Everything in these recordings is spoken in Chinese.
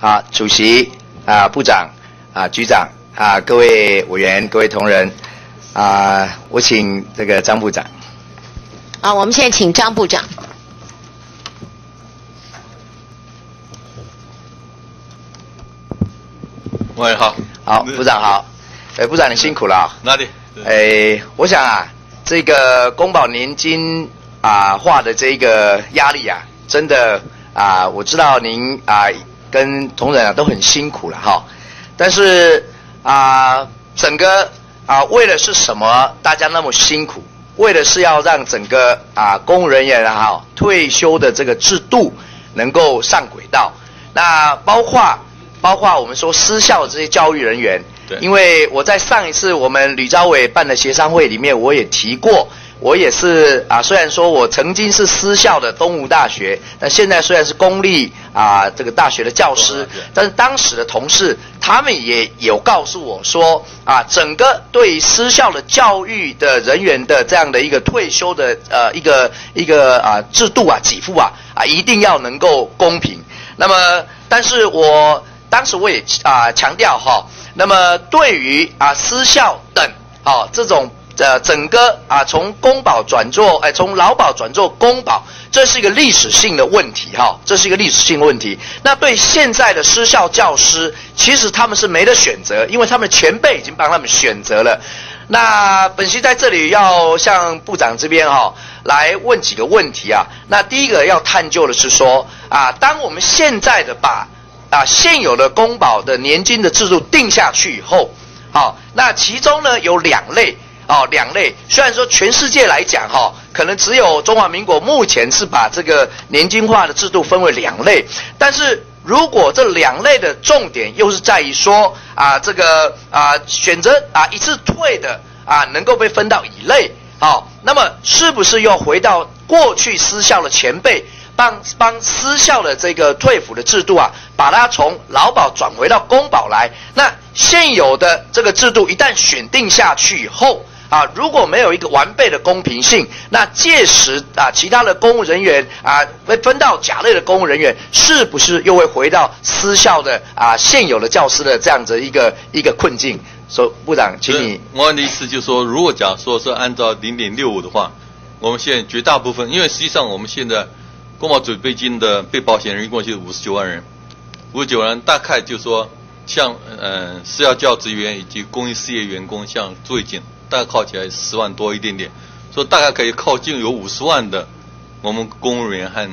啊，主席啊，部长啊，局长啊，各位委员、各位同仁啊，我请这个张部长。啊，我们现在请张部长。喂，好，好，部长好，哎，部长你辛苦了啊。哪里？哎，我想啊，这个公保年金啊化的这个压力啊，真的啊，我知道您啊跟同仁啊都很辛苦了哈。但是啊，整个啊为了是什么？大家那么辛苦，为的是要让整个啊公务人员哈退休的这个制度能够上轨道。那包括包括我们说私校这些教育人员。因为我在上一次我们吕昭伟办的协商会里面，我也提过，我也是啊，虽然说我曾经是私校的东吴大学，但现在虽然是公立啊这个大学的教师，但是当时的同事他们也有告诉我说啊，整个对私校的教育的人员的这样的一个退休的呃一个一个啊制度啊给付啊啊一定要能够公平。那么，但是我当时我也啊强调哈。那么，对于啊私校等啊这种呃整个啊从公保转做哎从劳保转做公保，这是一个历史性的问题哈，这是一个历史性问题。那对现在的失校教师，其实他们是没得选择，因为他们前辈已经帮他们选择了。那本席在这里要向部长这边哈来问几个问题啊。那第一个要探究的是说啊，当我们现在的把啊，现有的公保的年金的制度定下去以后，好，那其中呢有两类，哦，两类。虽然说全世界来讲，哈，可能只有中华民国目前是把这个年金化的制度分为两类，但是如果这两类的重点又是在于说，啊，这个啊选择啊一次退的啊能够被分到乙类，好，那么是不是又回到过去私校的前辈？帮帮私校的这个退抚的制度啊，把它从劳保转回到公保来。那现有的这个制度一旦选定下去以后啊，如果没有一个完备的公平性，那届时啊，其他的公务人员啊，被分到甲类的公务人员，是不是又会回到私校的啊现有的教师的这样子一个一个困境？说部长，请你。我的意思就是说，如果假说是按照零点六五的话，我们现在绝大部分，因为实际上我们现在。公保准备金的被保险人一共就是五十九万人，五十九万人大概就说像嗯私校教职员以及公益事业员工像最近大概靠起来十万多一点点，所以大概可以靠近有五十万的我们公务员和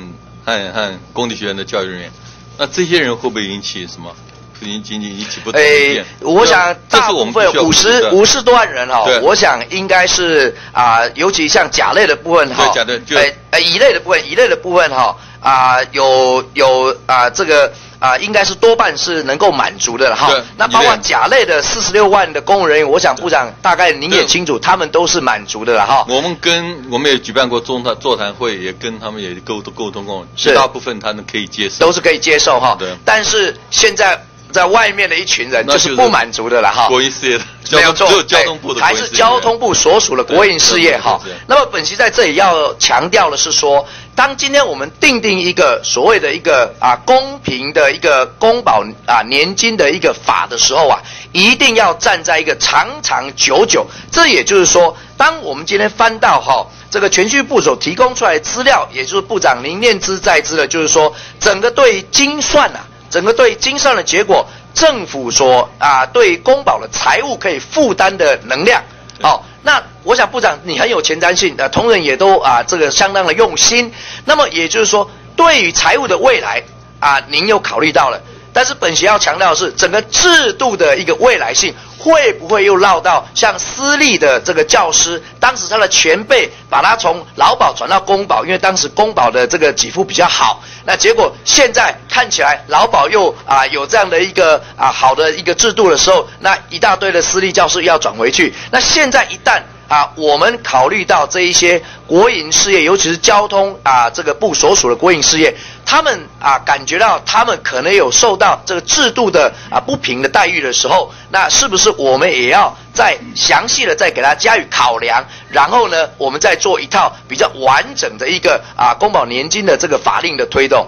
和和公立学院的教育人员，那这些人会不会引起什么？引仅仅引起不同意见。我想大部分五十五十多万人哈，我想应该是啊，尤其像甲类的部分哈，哎哎乙类的部分，乙类的部分哈啊有有啊这个啊应该是多半是能够满足的哈。那包括甲类的四十六万的公务人员，我想部长大概您也清楚，他们都是满足的了哈。我们跟我们也举办过中谈座谈会，也跟他们也沟沟通过，绝大部分他们可以接受，都是可以接受哈。对。但是现在。在外面的一群人就是不满足的了哈，国营事业的没有错，交通部的还是交通部所属的国营事业哈。那么本席在这里要强调的是说，当今天我们定定一个所谓的一个啊公平的一个公保啊年金的一个法的时候啊，一定要站在一个长长久久。这也就是说，当我们今天翻到哈这个全序部所提供出来的资料，也就是部长您念之在之的，就是说整个对精算啊。整个对精算的结果，政府所啊对公保的财务可以负担的能量，好，那我想部长你很有前瞻性，呃，同仁也都啊这个相当的用心，那么也就是说，对于财务的未来啊，您又考虑到了。但是本席要强调的是，整个制度的一个未来性会不会又落到像私立的这个教师，当时他的前辈把他从劳保转到公保，因为当时公保的这个给付比较好，那结果现在看起来劳保又啊有这样的一个啊好的一个制度的时候，那一大堆的私立教师要转回去，那现在一旦啊我们考虑到这一些国营事业，尤其是交通啊这个部所属的国营事业。他们啊，感觉到他们可能有受到这个制度的啊不平的待遇的时候，那是不是我们也要再详细的再给他加以考量？然后呢，我们再做一套比较完整的一个啊公保年金的这个法令的推动？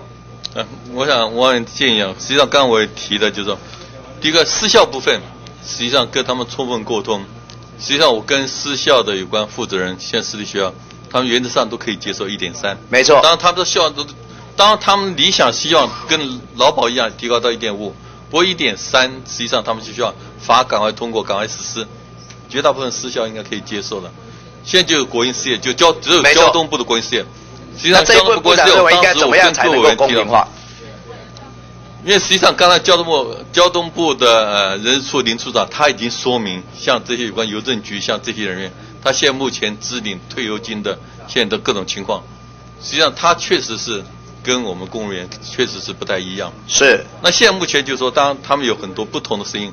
嗯，我想我很建议啊，实际上刚刚我也提的，就是说，第一个私校部分，实际上跟他们充分沟通。实际上，我跟私校的有关负责人，现在私立学校，他们原则上都可以接受一点三。没错。当然，他们的希望都，当然他们理想希望跟劳保一样提高到一点五，不过一点三，实际上他们就需要法赶快通过，赶快实施。绝大部分私校应该可以接受的。现在就有国营事业，就交只有交通部的国营事业。实际上，交通部国营事业当时我跟各位提了。因为实际上，刚才交通部交通部的呃人事处林处长他已经说明，像这些有关邮政局像这些人员，他现在目前支领退休金的现在的各种情况，实际上他确实是跟我们公务员确实是不太一样。是。那现在目前就是说，当他们有很多不同的声音，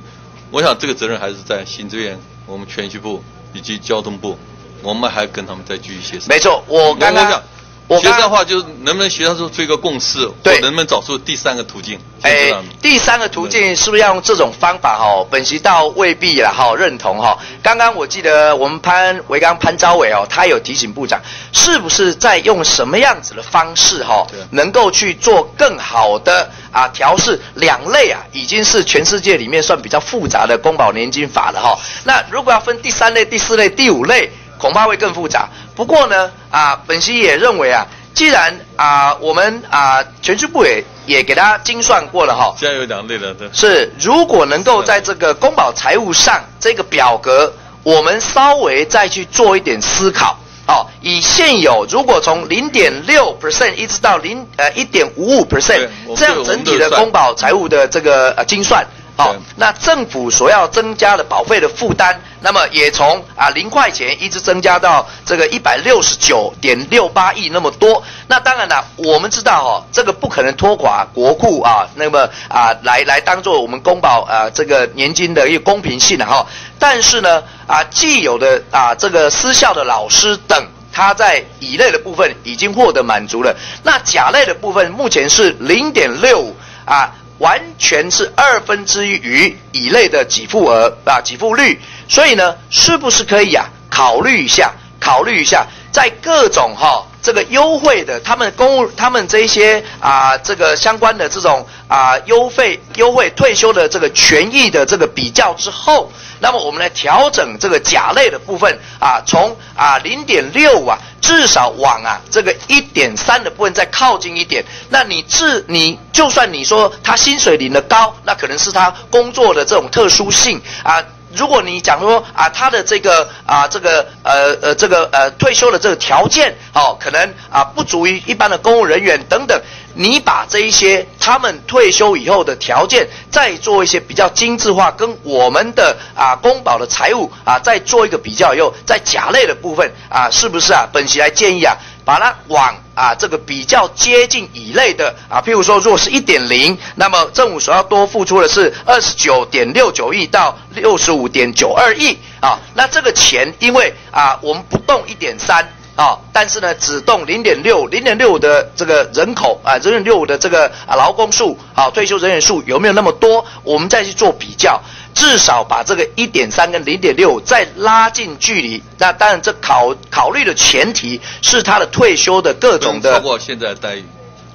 我想这个责任还是在行政院、我们全序部以及交通部，我们还跟他们再继续协商。没错，我刚刚。协商的话，就是能不能协商出出一个共识？对，能不能找出第三个途径？哎，第三个途径是不是要用这种方法？哈，本席倒未必了哈，认同哈。刚刚我记得我们潘维刚潘昭伟哦，他有提醒部长，是不是在用什么样子的方式哈，能够去做更好的啊调试？两类啊，已经是全世界里面算比较复杂的公保年金法了哈。那如果要分第三类、第四类、第五类？恐怕会更复杂。不过呢，啊，本席也认为啊，既然啊，我们啊，全序部也也给他精算过了哈。现在有两类了，对。是，如果能够在这个公保财务上这个表格，我们稍微再去做一点思考，哦，以现有如果从零点六 percent 一直到零呃一点五五 percent 这样整体的公保财务的这个呃精算。好，那政府所要增加的保费的负担，那么也从啊零块钱一直增加到这个一百六十九点六八亿那么多。那当然了，我们知道哈，这个不可能拖垮国库啊，那么啊来来当做我们公保啊这个年金的一个公平性的哈。但是呢啊既有的啊这个私校的老师等，他在乙类的部分已经获得满足了。那甲类的部分目前是零点六五啊。完全是二分之一余以内的给付额啊，给付率。所以呢，是不是可以啊，考虑一下，考虑一下，在各种哈这个优惠的，他们公务，他们这些啊这个相关的这种啊优惠优惠退休的这个权益的这个比较之后。那么我们来调整这个甲类的部分啊，从啊零点六啊，至少往啊这个一点三的部分再靠近一点。那你至你就算你说他薪水领的高，那可能是他工作的这种特殊性啊。如果你讲说啊他的这个啊这个呃呃这个呃退休的这个条件哦，可能啊不足于一般的公务人员等等。你把这一些他们退休以后的条件，再做一些比较精致化，跟我们的啊公保的财务啊再做一个比较以后，在甲类的部分啊，是不是啊？本席来建议啊，把它往啊这个比较接近乙类的啊，譬如说，如果是一点零，那么政府所要多付出的是二十九点六九亿到六十五点九二亿啊，那这个钱因为啊我们不动一点三。啊，但是呢，只动零点六零点六的这个人口啊，零点六的这个啊劳工数啊，退休人员数有没有那么多？我们再去做比较，至少把这个一点三跟零点六再拉近距离。那当然，这考考虑的前提是他的退休的各种的。超过现在待遇。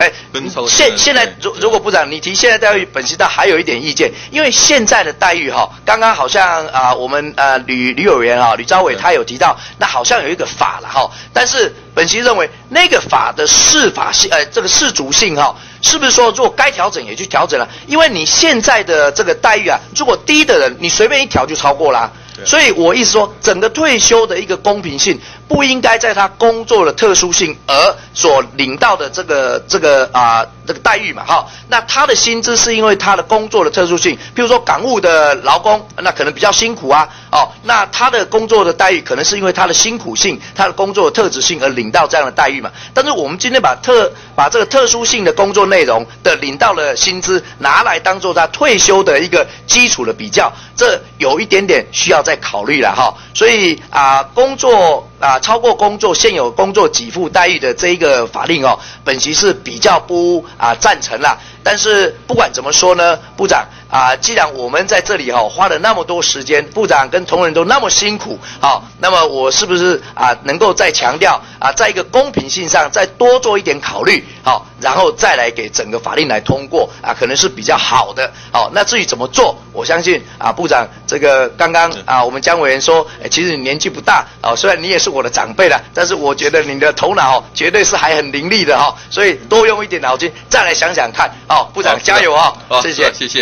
哎，现现在如如果部长你提现在待遇，本席倒还有一点意见，因为现在的待遇哈，刚刚好像啊，我们呃吕吕有元啊，吕昭伟他有提到，那好像有一个法了哈，但是本席认为那个法的适法性呃这个适足性哈，是不是说如果该调整也去调整了？因为你现在的这个待遇啊，如果低的人你随便一调就超过啦。所以我意思说，整个退休的一个公平性。不应该在他工作的特殊性而所领到的这个这个啊这个待遇嘛哈，那他的薪资是因为他的工作的特殊性，比如说港务的劳工，那可能比较辛苦啊哦，那他的工作的待遇可能是因为他的辛苦性、他的工作的特质性而领到这样的待遇嘛。但是我们今天把特把这个特殊性的工作内容的领到了薪资拿来当做他退休的一个基础的比较，这有一点点需要再考虑了哈。所以啊，工作。啊，超过工作现有工作给付待遇的这一个法令哦，本席是比较不啊赞成啦。但是不管怎么说呢，部长啊，既然我们在这里哈、花了那么多时间，部长跟同仁都那么辛苦，好、那么我是不是啊能够再强调啊，在一个公平性上再多做一点考虑，好、然后再来给整个法令来通过啊，可能是比较好的。好、那至于怎么做，我相信啊，部长这个刚刚啊，我们江委员说，哎其实你年纪不大哦，虽然你也是我的长辈了，但是我觉得你的头脑、哦、绝对是还很伶俐的哈、所以多用一点脑筋，再来想想看。哦，部长加油啊、好谢谢。谢谢。